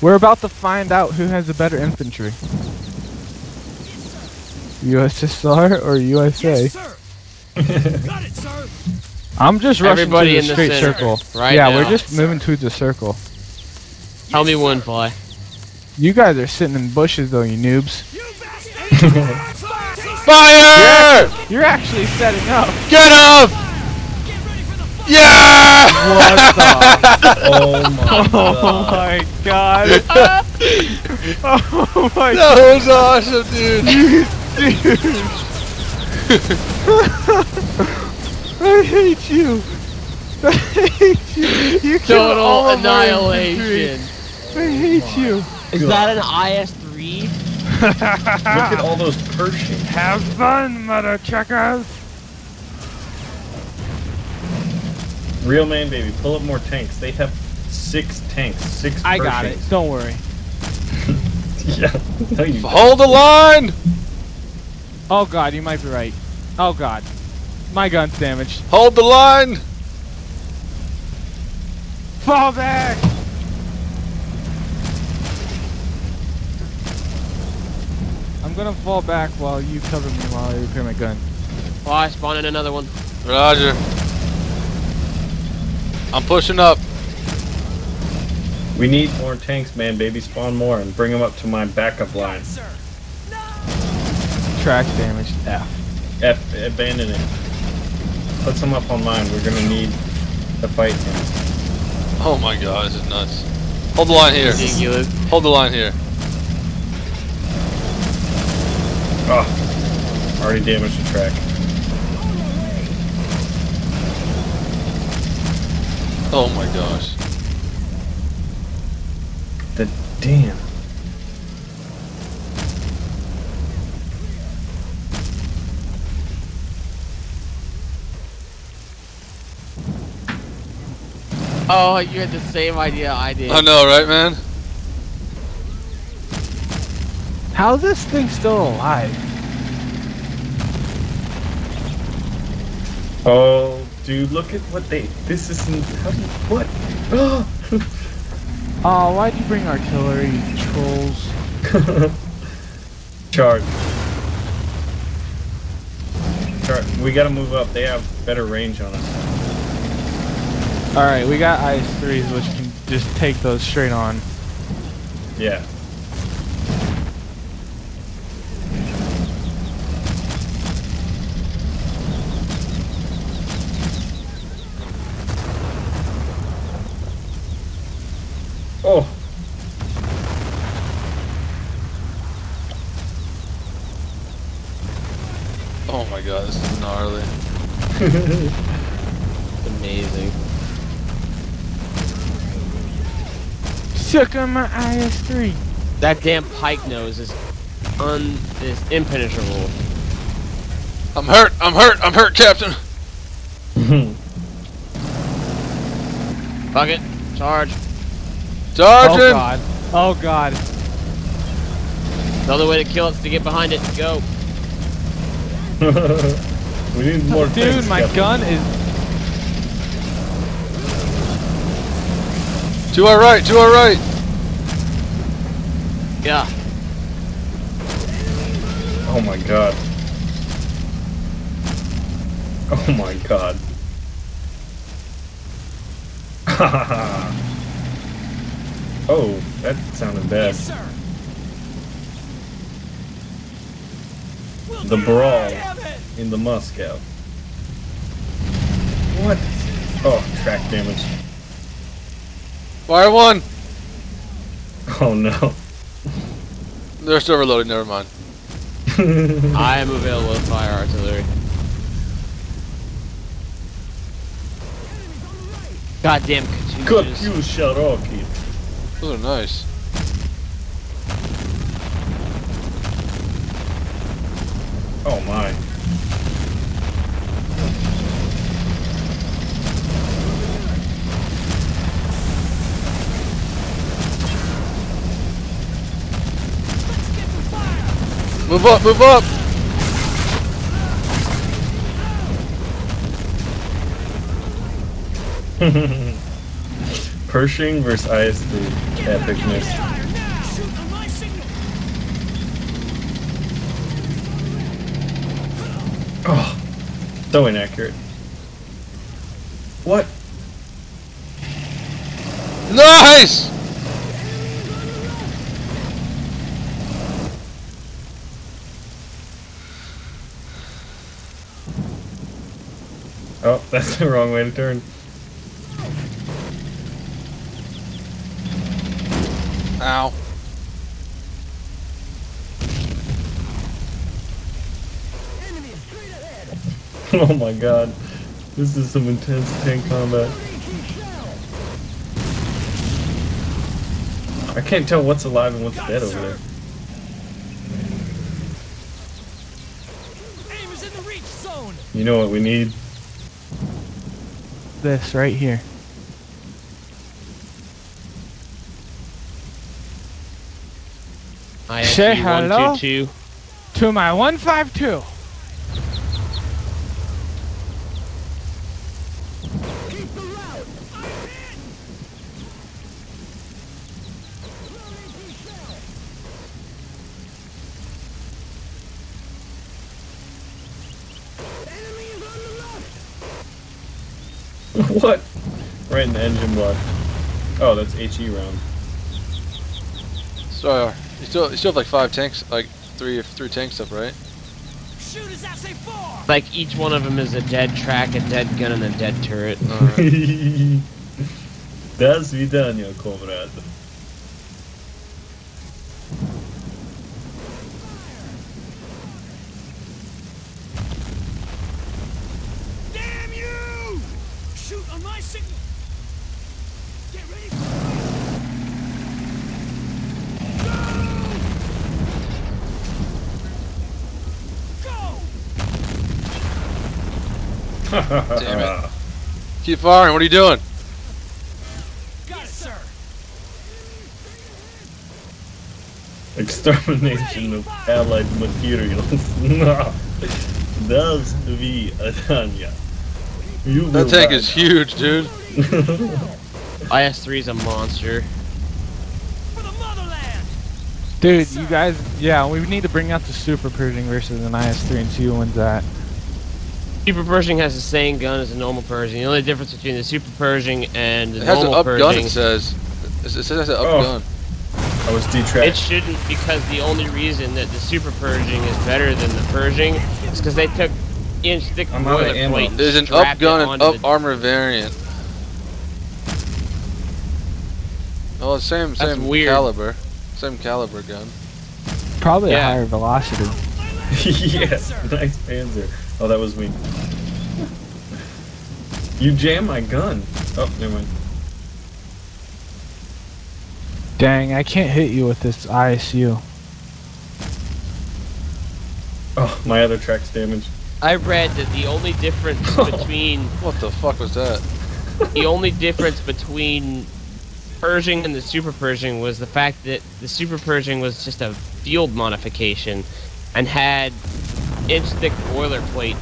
We're about to find out who has the better infantry. USSR or USA? Yes, sir. Got it, sir. I'm just rushing Everybody to the the straight center, circle. right yeah, now. we're just moving to the circle. Help me one fly. You guys are sitting in bushes though, you noobs. You bastard. Fire! You're actually setting up. Get him! Yeah! What the? Oh my Oh god. my god. oh my That was awesome, dude. dude. I hate you. I hate you. You killed all Total of annihilation. infantry. I hate you. Is that an IS-3? Look at all those Pershings. Have fun, mother truckers. Real man, baby, pull up more tanks. They have six tanks, six. I got it. Don't worry. Yeah. No, you. don't. Hold the line! Oh god, you might be right. Oh god. My gun's damaged. Hold the line! Fall back! I'm gonna fall back while you cover me while I repair my gun. Oh, I spawned in another one. Roger. I'm pushing up. We need more tanks, man, baby. Spawn more and bring them up to my backup line. sir. Track damage. F. F, abandon it. Put some up on mine. We're gonna need to fight him. Oh my god, this is nuts. Hold the line here. Ridiculous. Hold the line here. Oh, already damaged the track. Oh my gosh. The damn. Oh, you had the same idea I did. I know, right, man? How's this thing still alive? Oh, dude, look at what they. This isn't. How do you, what? Oh, why'd you bring artillery, trolls? Charge. Charge. We gotta move up. They have better range on us. Alright, we got IS-3s which can just take those straight on. Yeah. Oh. Oh my god, this is gnarly. Amazing. Suck on my IS-3. That damn pike nose is un is impenetrable. I'm hurt! I'm hurt! I'm hurt, Captain! Fuck it. Charge. Oh god. Oh god. The other way to kill it is to get behind it. Go. we need more Dude, tanks, my Captain. gun is to our right, to our right! Yeah. Oh my god. Oh my god. oh, that sounded bad. Yes, sir. The brawl in the Moscow. What? Oh, track damage. Fire one! Oh no. They're still reloading, never mind. I am available with fire artillery. Goddamn Good Katyushas. you, Cherokee. Those are nice. Oh my. Let's get the fire. Move up, move up! Pershing versus IS3. Epicness. Fire now! Shoot on my signal! Oh, so inaccurate. What? Nice! Oh, that's the wrong way to turn. Ow. Oh my god. This is some intense tank combat. I can't tell what's alive and what's dead over there. Aim is in the reach zone! You know what we need? This right here. Say ISU hello? 122. To my 152. Keep the route! I'm hit! Enemy is on the left! what? Right in the engine block. Oh, that's HE round. So, you still, you still have like five tanks, like three, three tanks up, right? Shoot four. Like each one of them is a dead track, a dead gun, and a dead turret. Right. done, your comrade. Damn it. Keep firing, what are you doing? Yes, Extermination of allied materials. no. Do svidaniya. You that tank is huge, dude. IS3 is a monster. Dude, you guys, yeah, we need to bring out the super Pershing versus an IS3 and see who wins that. Super Pershing has the same gun as a normal Pershing. The only difference between the Super Pershing and the It has an normal up gun, Pershing, it says. It says it has an up Oh. gun. I was it shouldn't because the only reason that the Super Pershing is better than the Pershing is because they took inch thick I'm out of ammo. boilerplate and There's an up gun and up armor variant. Oh, same, That's same weird. caliber. Same caliber gun. Probably Yeah. a higher velocity. yeah, nice Panzer. Oh, that was me. You jammed my gun. Oh, never mind. Dang, I can't hit you with this ISU. Oh, my other track's damaged. I read that the only difference between What the fuck was that? the only difference between Pershing and the Super Pershing was the fact that the Super Pershing was just a field modification and had inch thick boilerplate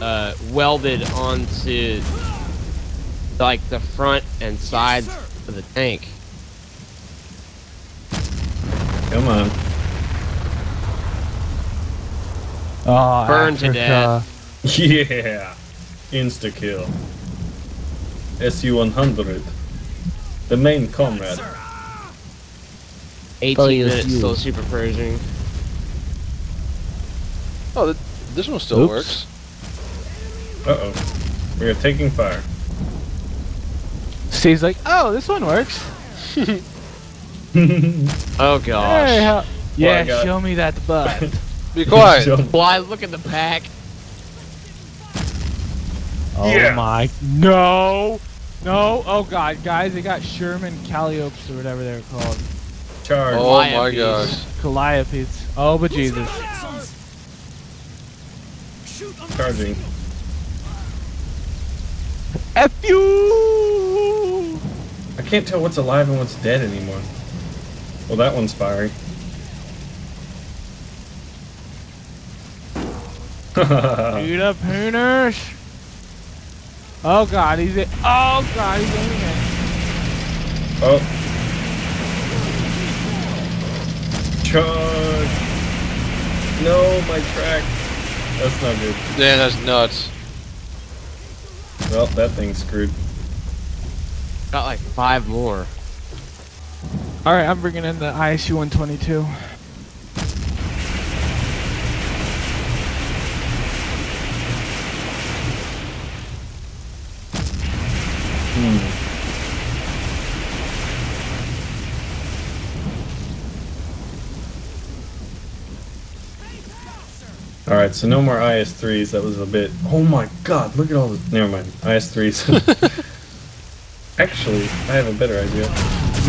uh, welded onto like the front and sides of the tank. Come on. Oh, Burn to death. Yeah. Insta kill. SU 100. The main comrade. 18 Oh, minutes still Super Pershing. Oh, th this one still Oops. works. Uh oh. We are taking fire. Steve's like, oh, this one works. Oh gosh. Hey, yeah, got- show me that butt. Be quiet. Show- Why look at the pack? oh Yeah. my, no, no, oh god, guys, they got Sherman Calliopes or whatever they're called. Charge. Oh my gosh. Calliopes. Oh, but Jesus. Charging. F you! I can't tell what's alive and what's dead anymore. Well, that one's fiery. Shoot up, Hooners! Oh god, he's it. Oh god, he's aiming it. Oh. Charge! No, my track. That's not good. Yeah, that's nuts. Well, that thing's screwed. Got like five more. Alright, I'm bringing in the ISU-122. Alright, so no more IS-3s. That was a bit... Oh my god, look at all the... Never mind. IS-3s. Actually, I have a better idea.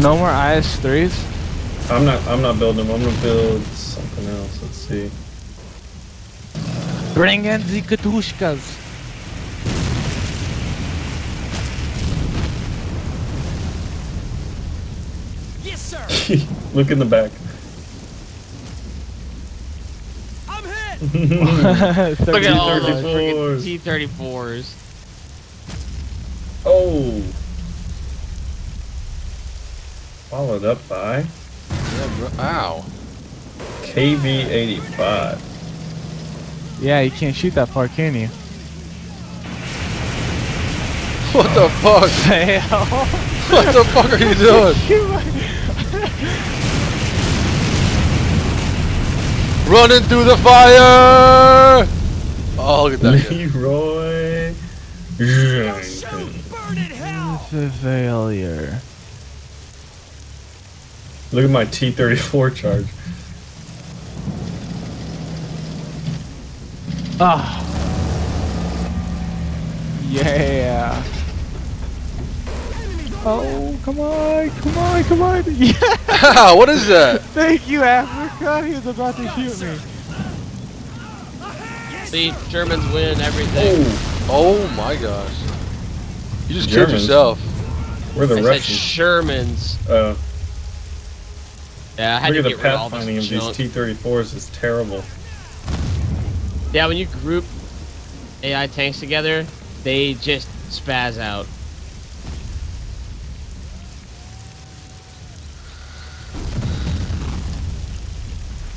No more IS-3s? I'm not I'm not building them. I'm gonna build something else. Let's see. Bring in the Katushkas. Yes, sir. look in the back. I'm hit. Look at all those freaking T-34s. Oh! Followed up by Yeah, bro. Ow. KV-85. Yeah, you can't shoot that far, can you? What the fuck? What the fuck are you doing? Running through the fire! Oh, look at that. Leroy Thou Jenkins. shalt burn in hell. It's a failure. Look at my T-34 charge. Ah. Yeah. Oh, come on, come on, come on. Yeah, what is that? thank you, Africa. He was about to shoot me. See, Germans win everything. Oh! Oh my gosh. You just killed yourself. We're the I said Russians. Shermans. Uh, Yeah, I had look to at the get rid of all pathfinding this of these junk. T-34s is terrible. Yeah, when you group AI tanks together, they just spaz out.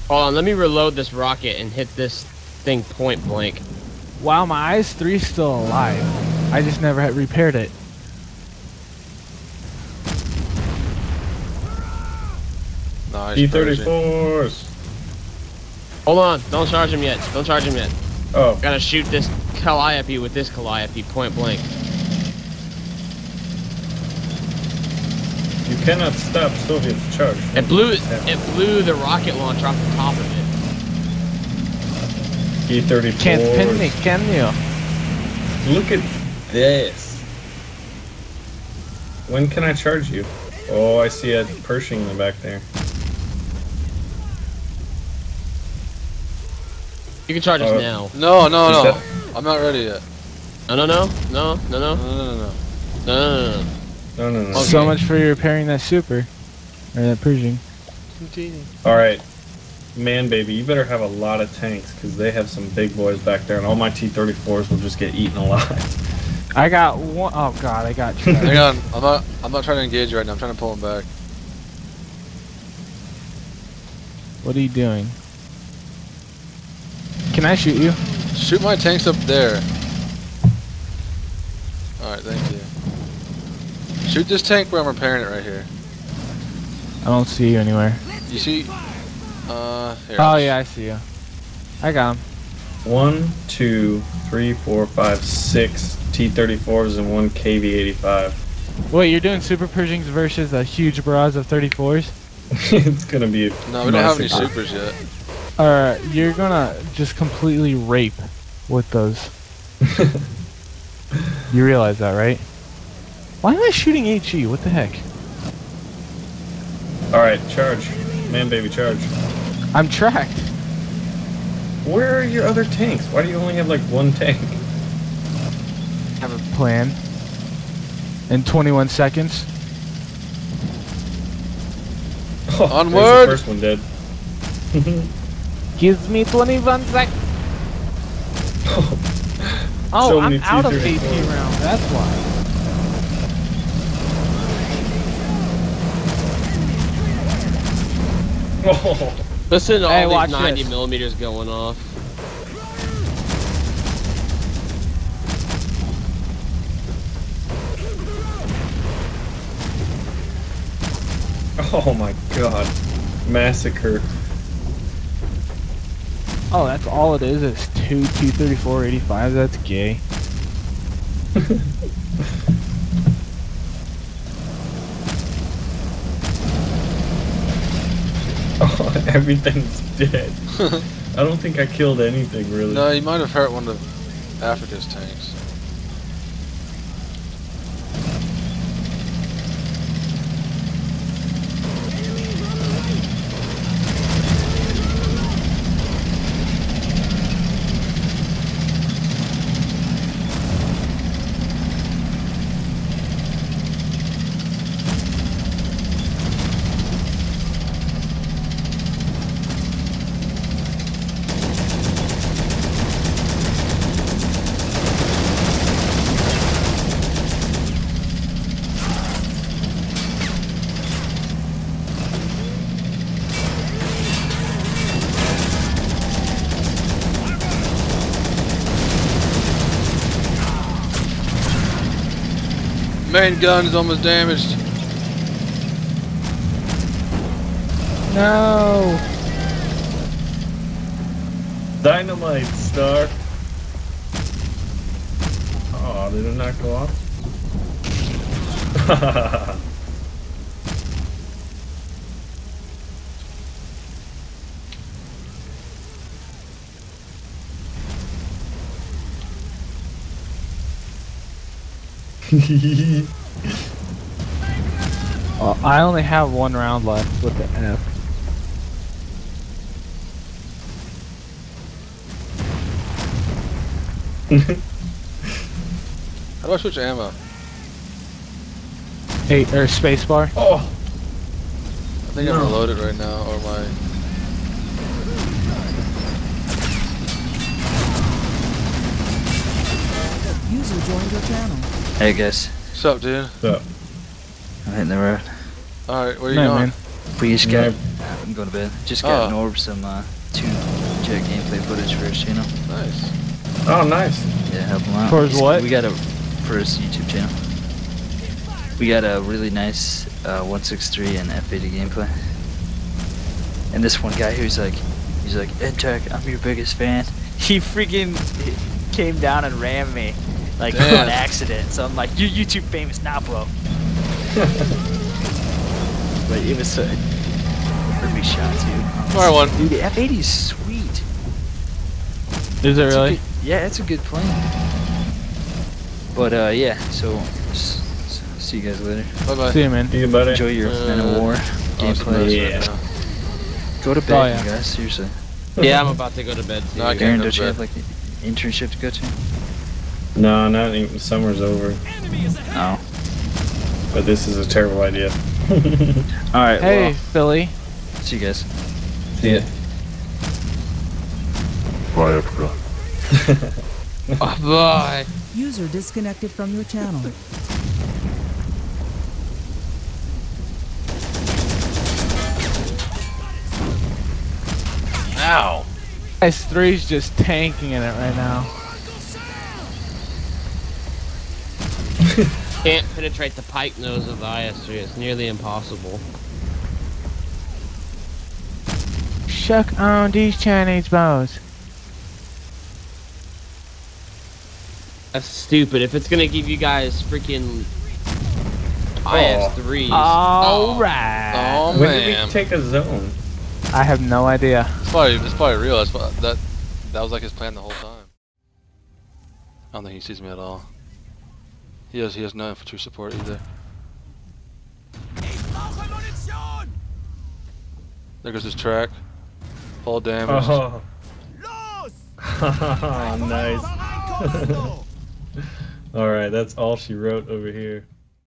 Hold on, let me reload this rocket and hit this thing point blank. Wow, my IS-3 is still alive. I just never had repaired it. Nice. Persian. T-34s! Hold on, don't charge him yet. Don't charge him yet. Oh, Gotta shoot this Calliope with this Calliope point blank. Cannot stop Soviet's charge. It blew it blew the rocket launcher off the top of it. T-34s. Can't pin me, can you? Look at this. When can I charge you? Oh, I see a Pershing in the back there. You can charge us Uh, now. No, no, no. I'm not ready yet. No, no, no, no, no, no, No, no, no, no. no, no, no. No, no, no. So much for you repairing that super. Or that Pershing. Alright. Man, baby, you better have a lot of tanks, because they have some big boys back there, and all my T-34s will just get eaten alive. I got one oh god, I got. Hang on. I'm not. I'm not trying to engage right now. I'm trying to pull him back. What are you doing? Can I shoot you? Shoot my tanks up there. All right. Thank you. Shoot this tank where I'm repairing it right here. I don't see you anywhere. You see? Uh. Here, Oh yeah, I see you. I got him. One, two, three, four, five, six T-34s and one KV-85. Wait, you're doing super Pershings versus a huge barrage of 34s? it's gonna be No, we don't have any massacre. supers yet. Or you're gonna just completely rape with those. You realize that, right? Why am I shooting HE? What the heck? Alright, charge. Man, baby, charge. I'm tracked. Where are your other tanks? Why do you only have like one tank? I have a plan. In 21 seconds. Oh, Onward! The first one dead. Gives me 21 seconds. Oh, So I'm out of T-34s. AP round. That's why. Listen to Hey, all these 90 this. millimeters going off. oh my god. Massacre. Oh, that's all it is. It's two T thirty four eighty five. That's gay. Oh, everything's dead. I don't think I killed anything really. No, you might have hurt one of Africa's tanks. Main gun is almost damaged. No. Dynamite star. Oh, did it not go off? Well, uh, I only have one round left with the F. How do I switch ammo? Eight or space bar. oh, I think I'm No. reloaded right now, or my. User joined your channel. Hey guys, What's up, dude? so, I'm hitting the road. Alright, where you No, going? man. We just Yeah. got. I'm going to bed. Just got Oh. orb, some uh, two jet gameplay footage for his channel. Nice. oh, nice. Yeah, help him out. For his what? We got a for his YouTube channel. We got a really nice uh, 163 and F80 gameplay. And this one guy who's like, he's like, Edtech, I'm your biggest fan. He freaking came down and rammed me, like Damn. on accident. So I'm like, you're YouTube famous now, bro. but it was so perfect shot too. Fire one. Dude, the F80 is sweet. Is it It's really? good- yeah, it's a good plane. But uh, yeah. So s- s- see you guys later. Bye bye. See you, man. See you, buddy. Enjoy your Man of Uh, War Oh, it's gameplay. Yeah. right. Go to bed, Oh, yeah. you guys. Seriously. Yeah, I'm about to go to bed too. No, I can't Aaron, go don't to you bed. have like an internship to go to? No, not even. Summer's over. Enemy is ahead. No. But this is a terrible idea. All right. Hey, Well, Philly. see you guys. See ya. Bye, Oh, bye. User disconnected from your channel. Ow! S3's just tanking in it right now. Can't penetrate the pike nose of the IS-3. It's nearly impossible. Shuck on these Chinese bows. That's stupid. If it's gonna give you guys freaking IS-3s. Alright. Oh when did man. we take a zone? I have no idea. It's probably it's probably real. That's what, that that was like his plan the whole time. I don't think he sees me at all. He has he has no infantry support either. Ich brauche Munition! There goes his track. All damaged. Oh, Los! nice. All right, that's all she wrote over here.